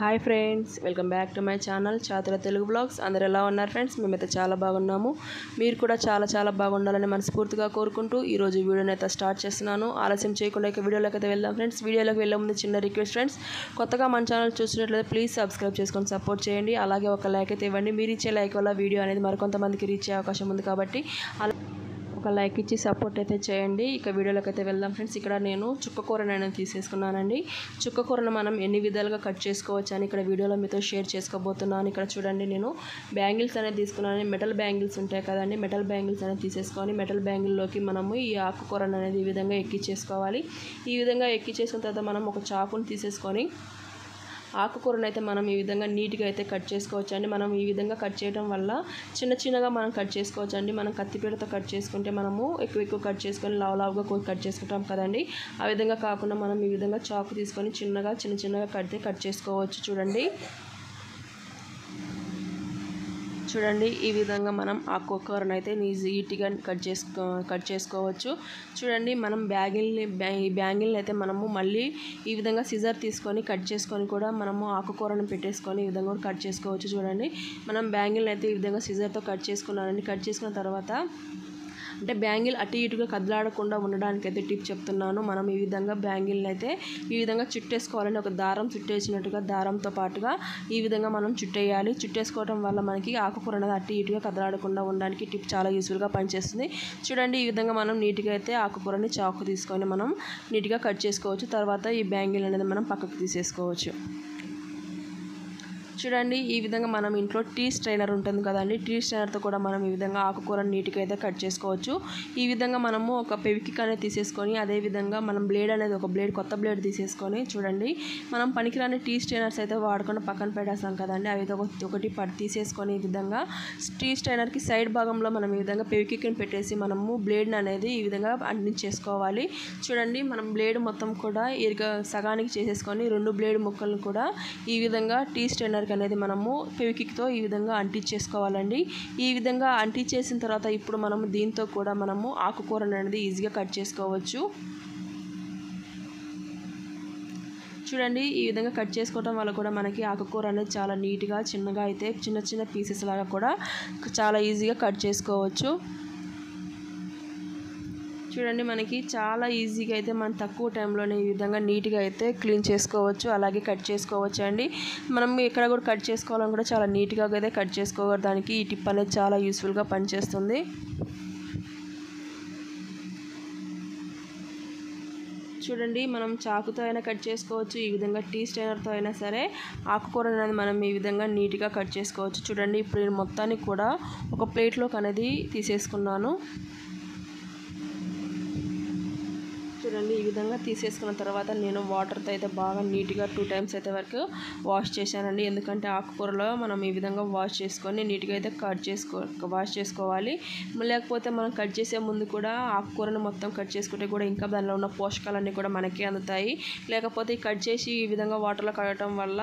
Hi friends welcome back to my channel Chathula Telugu blogs. అందరు ఎలా ఉన్నారు friends? మేమైతే చాలా బాగున్నాము. మీరు కూడా చాలా చాలా బాగుండాలని మనస్ఫూర్తిగా కోరుకుంటూ ఈరోజు వీడియోని అయితే స్టార్ట్ చేస్తున్నాను. ఆలస్యం చేయకుండా ఇక వీడియోలోకి అయితే వెళ్దాం ఫ్రెండ్స్. వీడియోలోకి వెళ్ళే ముందు చిన్న రిక్వెస్ట్ ఫ్రెండ్స్. కొత్తగా మన ఛానల్ చూసినట్లయితే ప్లీజ్ సబ్స్క్రైబ్ చేసుకొని సపోర్ట్ చేయండి. అలాగే ఒక లైక్ అయితే ఇవ్వండి. మీరు ఇచ్చే లైక్ వల్ల వీడియో అనేది మరికొంతమందికి రీచ్ అయ్యే అవకాశం ఉంది కాబట్టి అలా ఒక లైక్ ఇచ్చి సపోర్ట్ అయితే చేయండి. ఇక వీడియోలోకి అయితే వెళ్దాం ఫ్రెండ్స్. ఇక్కడ నేను చుక్క కూరను అనేది తీసేసుకున్నానండి. చుక్క కూరను మనం ఎన్ని విధాలుగా కట్ చేసుకోవచ్చు అని ఇక్కడ వీడియోలో మీతో షేర్ చేసుకోబోతున్నాను. ఇక్కడ చూడండి నేను బ్యాంగిల్స్ అనేది తీసుకున్నాను. మెటల్ బ్యాంగిల్స్ ఉంటాయి కదండి. మెటల్ బ్యాంగిల్స్ అనేది తీసేసుకొని మెటల్ బ్యాంగిల్లోకి మనము ఈ ఆకుకూరను అనేది ఈ విధంగా ఎక్కిచ్చేసుకోవాలి. ఈ విధంగా ఎక్కించేసిన తర్వాత మనం ఒక చాకుని తీసేసుకొని ఆకుకూరను అయితే మనం ఈ విధంగా నీట్గా అయితే కట్ చేసుకోవచ్చు అండి మనం ఈ విధంగా కట్ చేయడం వల్ల చిన్న చిన్నగా మనం కట్ చేసుకోవచ్చు అండి మనం కత్తిపీటతో కట్ చేసుకుంటే మనము ఎక్కువ ఎక్కువ కట్ చేసుకొని లావు లావుగా కట్ చేసుకుంటాం కదండి. ఆ విధంగా కాకుండా మనం ఈ విధంగా చాకు తీసుకొని చిన్నగా చిన్న చిన్నగా కడితే కట్ చేసుకోవచ్చు చూడండి. చూడండి ఈ విధంగా మనం ఆ కుక్కర్ని అయితే ఈజీగా కట్ చేసుకో కట్ చేసుకోవచ్చు. చూడండి మనం బ్యాగిల్ని ఈ బ్యాంగిల్ని అయితే మనము మళ్ళీ ఈ విధంగా సిజర్ తీసుకొని కట్ చేసుకొని కూడా మనము ఆకుకూరను పెట్టేసుకొని ఈ విధంగా కూడా కట్ చేసుకోవచ్చు చూడండి. మనం బ్యాంగిల్ని అయితే ఈ విధంగా సిజర్తో కట్ చేసుకున్నానండి. కట్ చేసుకున్న తర్వాత అంటే బ్యాంగిల్ అటు ఇటుగా కదలాడకుండా ఉండడానికి అయితే టిప్ చెప్తున్నాను. మనం ఈ విధంగా బ్యాంగిల్ని అయితే ఈ విధంగా చుట్టేసుకోవాలని ఒక దారం చుట్టేసినట్టుగా దారంతో పాటుగా ఈ విధంగా మనం చుట్టేయాలి. చుట్టేసుకోవడం వల్ల మనకి ఆకుకూర అనేది అటు ఇటుగా కదలాడకుండా ఉండడానికి టిప్ చాలా యూస్ఫుల్గా పనిచేస్తుంది. చూడండి ఈ విధంగా మనం నీట్గా అయితే ఆకుకూరని చాకు తీసుకొని మనం నీట్గా కట్ చేసుకోవచ్చు. తర్వాత ఈ బ్యాంగిల్ అనేది మనం పక్కకు తీసేసుకోవచ్చు. చూడండి ఈ విధంగా మనం ఇంట్లో టీ స్ట్రైనర్ ఉంటుంది కదండి టీ స్ట్రైనర్తో కూడా మనం ఈ విధంగా ఆకుకూరను నీటికి అయితే కట్ చేసుకోవచ్చు. ఈ విధంగా మనము ఒక పెవికిక్ అనేది తీసేసుకొని అదే విధంగా మనం బ్లేడ్ అనేది ఒక బ్లేడ్ కొత్త బ్లేడ్ తీసేసుకొని చూడండి. మనం పనికిరాని టీ స్ట్రైనర్స్ అయితే వాడకుండా పక్కన పెట్టేస్తాం కదండి అవి ఒకటి పట్టు తీసేసుకొని ఈ విధంగా టీ స్ట్రైనర్కి సైడ్ భాగంలో మనం ఈ విధంగా పెవికిక్ని పెట్టేసి మనము బ్లేడ్ని అనేది ఈ విధంగా అందించేసుకోవాలి చూడండి మనం బ్లేడ్ మొత్తం కూడా ఇరుగ సగానికి చేసేసుకొని రెండు బ్లేడ్ ముక్కలను కూడా ఈ విధంగా టీ స్ట్రైనర్ ఫ్యాబ్రిక్ అనేది మనము ఫెవికిక్తో ఈ విధంగా అంటించేసుకోవాలండి. ఈ విధంగా అంటించేసిన తర్వాత ఇప్పుడు మనము దీంతో కూడా మనము ఆకుకూర అనేది ఈజీగా కట్ చేసుకోవచ్చు. చూడండి ఈ విధంగా కట్ చేసుకోవడం వల్ల కూడా మనకి ఆకుకూర అనేది చాలా నీట్గా చిన్నగా అయితే చిన్న చిన్న పీసెస్ లాగా కూడా చాలా ఈజీగా కట్ చేసుకోవచ్చు. చూడండి మనకి చాలా ఈజీగా అయితే మనం తక్కువ టైంలోనే ఈ విధంగా నీట్గా అయితే క్లీన్ చేసుకోవచ్చు. అలాగే కట్ చేసుకోవచ్చు అండి. మనం ఎక్కడ కూడా కట్ చేసుకోవాలని కూడా చాలా నీట్గా అయితే కట్ చేసుకోవడానికి ఈ టిప్ అనేది చాలా యూస్ఫుల్గా పనిచేస్తుంది. చూడండి మనం చాకుతో అయినా కట్ చేసుకోవచ్చు. ఈ విధంగా టీ స్టైనర్తో అయినా సరే ఆకుకూర అనేది మనం ఈ విధంగా నీట్గా కట్ చేసుకోవచ్చు. చూడండి ఇప్పుడు నేను మొత్తాన్ని కూడా ఒక ప్లేట్లోకి అనేది తీసేసుకున్నాను. చూడండి ఈ విధంగా తీసేసుకున్న తర్వాత నేను వాటర్తో అయితే బాగా నీట్గా టూ టైమ్స్ అయితే వరకు వాష్ చేశానండి. ఎందుకంటే ఆకుకూరలో మనం ఈ విధంగా వాష్ చేసుకొని నీట్గా అయితే కట్ చేసుకో వాష్ చేసుకోవాలి. లేకపోతే మనం కట్ చేసే ముందు కూడా ఆకుకూరను మొత్తం కట్ చేసుకుంటే కూడా ఇంకా దానిలో ఉన్న పోషకాలన్నీ కూడా మనకే అందుతాయి. లేకపోతే కట్ చేసి ఈ విధంగా వాటర్లో కడగటం వల్ల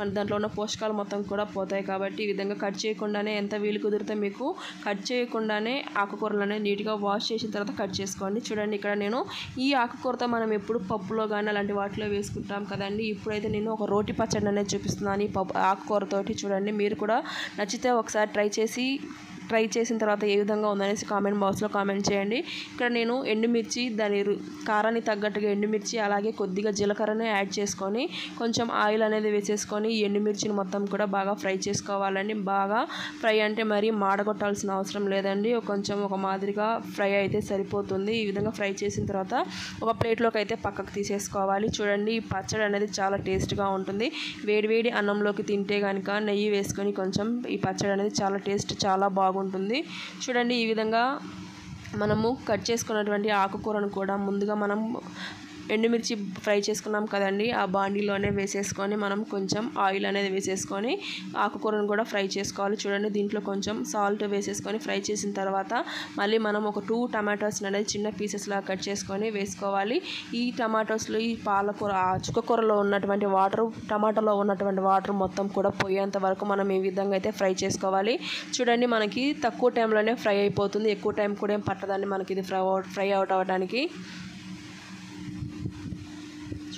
మన దాంట్లో ఉన్న పోషకాలు మొత్తం కూడా పోతాయి. కాబట్టి ఈ విధంగా కట్ చేయకుండానే ఎంత వీలు కుదిరితే మీకు కట్ చేయకుండానే ఆకుకూరలు అనేది నీట్గా వాష్ చేసిన తర్వాత కట్ చేసుకోండి. చూడండి ఇక్కడ నేను ఈ ఆకు ఆకుకూరతో మనం ఎప్పుడు పప్పులో కానీ అలాంటి వాటిలో వేసుకుంటాం కదండి. ఇప్పుడైతే నేను ఒక రోటి పచ్చడి అనేది చూపిస్తున్నాను. ఈ పప్పు ఆకుకూరతోటి చూడండి. మీరు కూడా నచ్చితే ఒకసారి ట్రై చేసి ట్రై చేసిన తర్వాత ఏ విధంగా ఉందనేసి కామెంట్ బాక్స్లో కామెంట్ చేయండి. ఇక్కడ నేను ఎండుమిర్చి దాని కారాన్ని కారానికి తగ్గట్టుగా ఎండుమిర్చి అలాగే కొద్దిగా జీలకర్రని యాడ్ చేసుకొని కొంచెం ఆయిల్ అనేది వేసేసుకొని ఈ ఎండుమిర్చిని మొత్తం కూడా బాగా ఫ్రై చేసుకోవాలండి. బాగా ఫ్రై అంటే మరీ మాడగొట్టాల్సిన అవసరం లేదండి. కొంచెం ఒక మాదిరిగా ఫ్రై అయితే సరిపోతుంది. ఈ విధంగా ఫ్రై చేసిన తర్వాత ఒక ప్లేట్లోకి అయితే పక్కకు తీసేసుకోవాలి. చూడండి ఈ పచ్చడి అనేది చాలా టేస్ట్గా ఉంటుంది. వేడివేడి అన్నంలోకి తింటే కనుక నెయ్యి వేసుకొని కొంచెం ఈ పచ్చడి అనేది చాలా టేస్ట్ చాలా బాగుంటుంది. చూడండి ఈ విధంగా మనము కట్ చేసుకున్నటువంటి ఆకుకూరను కూడా ముందుగా మనం ఎండుమిర్చి ఫ్రై చేసుకున్నాం కదండి. ఆ బాండీలోనే వేసేసుకొని మనం కొంచెం ఆయిల్ అనేది వేసేసుకొని ఆకుకూరను కూడా ఫ్రై చేసుకోవాలి. చూడండి దీంట్లో కొంచెం సాల్ట్ వేసేసుకొని ఫ్రై చేసిన తర్వాత మళ్ళీ మనం ఒక టూ టమాటోస్ అనేది చిన్న పీసెస్లా కట్ చేసుకొని వేసుకోవాలి. ఈ టమాటోస్లో ఈ పాలకూర ఆ చుక్కకూరలో ఉన్నటువంటి వాటర్ టమాటాలో ఉన్నటువంటి వాటర్ మొత్తం కూడా పోయేంత వరకు మనం ఈ విధంగా అయితే ఫ్రై చేసుకోవాలి. చూడండి మనకి తక్కువ టైంలోనే ఫ్రై అయిపోతుంది. ఎక్కువ టైం కూడా ఏం పట్టదండి మనకి ఇది ఫ్రై అవుట్ ఫ్రై అవుట్ అవ్వడానికి.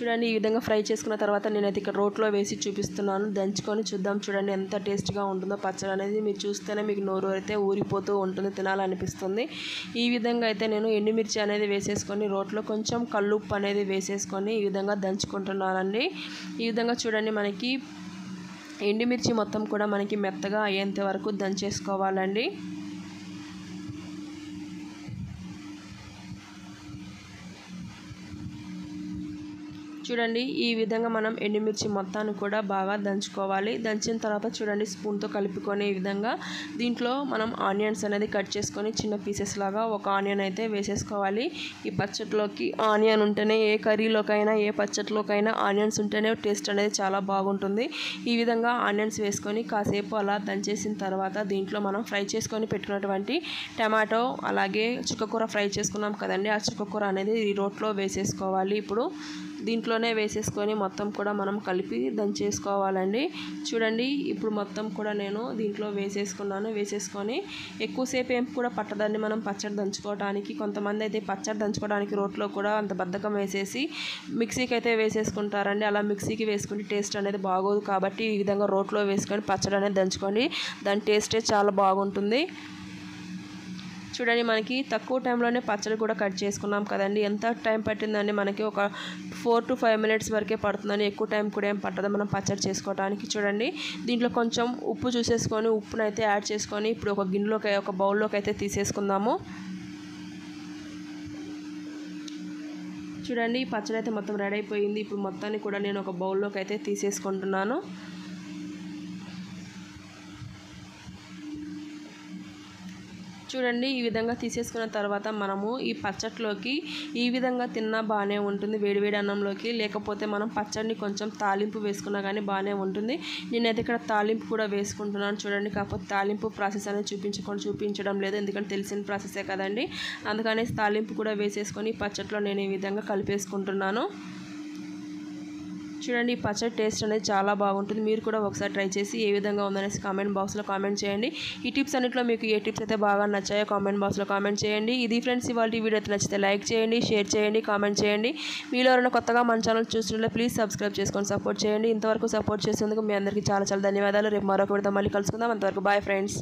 చూడండి ఈ విధంగా ఫ్రై చేసుకున్న తర్వాత నేనైతే ఇక్కడ రోట్లో వేసి చూపిస్తున్నాను. దంచుకొని చూద్దాం చూడండి ఎంత టేస్ట్గా ఉంటుందో పచ్చడి అనేది. మీరు చూస్తేనే మీకు నోరు అయితే ఊరిపోతూ ఉంటుంది తినాలనిపిస్తుంది. ఈ విధంగా అయితే నేను ఎండుమిర్చి అనేది వేసేసుకొని రోట్లో కొంచెం కల్లుప్పు అనేది వేసేసుకొని ఈ విధంగా దంచుకుంటున్నానండి. ఈ విధంగా చూడండి మనకి ఎండుమిర్చి మొత్తం కూడా మనకి మెత్తగా అయ్యేంత వరకు దంచేసుకోవాలండి. చూడండి ఈ విధంగా మనం ఎండుమిర్చి మొత్తాన్ని కూడా బాగా దంచుకోవాలి. దంచిన తర్వాత చూడండి స్పూన్తో కలుపుకొని ఈ విధంగా దీంట్లో మనం ఆనియన్స్ అనేది కట్ చేసుకొని చిన్న పీసెస్ లాగా ఒక ఆనియన్ అయితే వేసేసుకోవాలి. ఈ పచ్చట్లోకి ఆనియన్ ఉంటేనే ఏ కర్రీలోకైనా ఏ పచ్చట్లోకైనా ఆనియన్స్ ఉంటేనే టేస్ట్ అనేది చాలా బాగుంటుంది. ఈ విధంగా ఆనియన్స్ వేసుకొని కాసేపు అలా దంచేసిన తర్వాత దీంట్లో మనం ఫ్రై చేసుకొని పెట్టుకున్నటువంటి టమాటో అలాగే చుక్కకూర ఫ్రై చేసుకున్నాం కదండి ఆ చుక్కకూర అనేది ఈ రోట్లో వేసేసుకోవాలి. ఇప్పుడు దీంట్లోనే వేసేసుకొని మొత్తం కూడా మనం కలిపి దంచేసుకోవాలండి. చూడండి ఇప్పుడు మొత్తం కూడా నేను దీంట్లో వేసేసుకున్నాను. వేసేసుకొని ఎక్కువసేపు ఏం కూడా పట్టదండి మనం పచ్చడి దంచుకోవడానికి కొంతమంది అయితే పచ్చడి దంచుకోవడానికి రోట్లో కూడా అంత బద్ధకం వేసేసి మిక్సీకి అయితే వేసేసుకుంటారండి. అలా మిక్సీకి వేసుకుంటే టేస్ట్ అనేది బాగోదు కాబట్టి ఈ విధంగా రోట్లో వేసుకొని పచ్చడి అనేది దంచుకోండి దాని టేస్టే చాలా బాగుంటుంది. చూడండి మనకి తక్కువ టైంలోనే పచ్చడి కూడా కట్ చేసుకున్నాం కదండి. ఎంత టైం పట్టిందండి మనకి? ఒక ఫోర్ టు ఫైవ్ మినిట్స్ వరకే పడుతుందని ఎక్కువ టైం కూడా ఏం పట్టదు మనం పచ్చడి చేసుకోవడానికి చూడండి. దీంట్లో కొంచెం ఉప్పు చూసేసుకొని ఉప్పును అయితే యాడ్ చేసుకొని ఇప్పుడు ఒక గిన్నెలోకి ఒక బౌల్లోకి అయితే తీసేసుకుందాము. చూడండి పచ్చడి అయితే మొత్తం రెడీ అయిపోయింది. ఇప్పుడు మొత్తాన్ని కూడా నేను ఒక బౌల్లోకి అయితే తీసేసుకుంటున్నాను. చూడండి ఈ విధంగా తీసేసుకున్న తర్వాత మనము ఈ పచ్చట్లోకి ఈ విధంగా తిన్నా బాగానే ఉంటుంది వేడివేడి అన్నంలోకి. లేకపోతే మనం పచ్చడిని కొంచెం తాలింపు వేసుకున్నా కానీ బాగానే ఉంటుంది. నేనైతే ఇక్కడ తాలింపు కూడా వేసుకుంటున్నాను చూడండి కాకపోతే తాలింపు ప్రాసెస్ అనేది చూపించకుండా చూపించడం లేదు. ఎందుకంటే తెలిసిన ప్రాసెసే కదండి. అందుకని తాలింపు కూడా వేసేసుకొని పచ్చట్లో నేను ఈ విధంగా కలిపేసుకుంటున్నాను. చూడండి ఈ పచ్చడి టేస్ట్ అనేది చాలా బాగుంటుంది. మీరు కూడా ఒకసారి ట్రై చేసి ఏ విధంగా ఉందనేసి కామెంట్ బాక్స్లో కామెంట్ చేయండి. ఈ టిప్స్ అన్నింటిలో మీకు ఏ టిప్స్ అయితే బాగా నచ్చాయో కామెంట్ బాక్స్లో కామెంట్ చేయండి. ఇది ఫ్రెండ్స్ ఇవాళ వీడియో అయితే నచ్చితే లైక్ చేయండి షేర్ చేయండి కామెంట్ చేయండి. మీలో ఎవరైనా కొత్తగా మన ఛానల్ చూస్తుంటే ప్లీజ్ సబ్స్క్రైబ్ చేసుకొని సపోర్ట్ చేయండి. ఇంతవరకు సపోర్ట్ చేసేందుకు మీ అందరికీ చాలా చాలా ధన్యవాదాలు. రేపు మరొక విడత మళ్ళీ కలుసుకుందాం. అంతవరకు బాయ్ ఫ్రెండ్స్.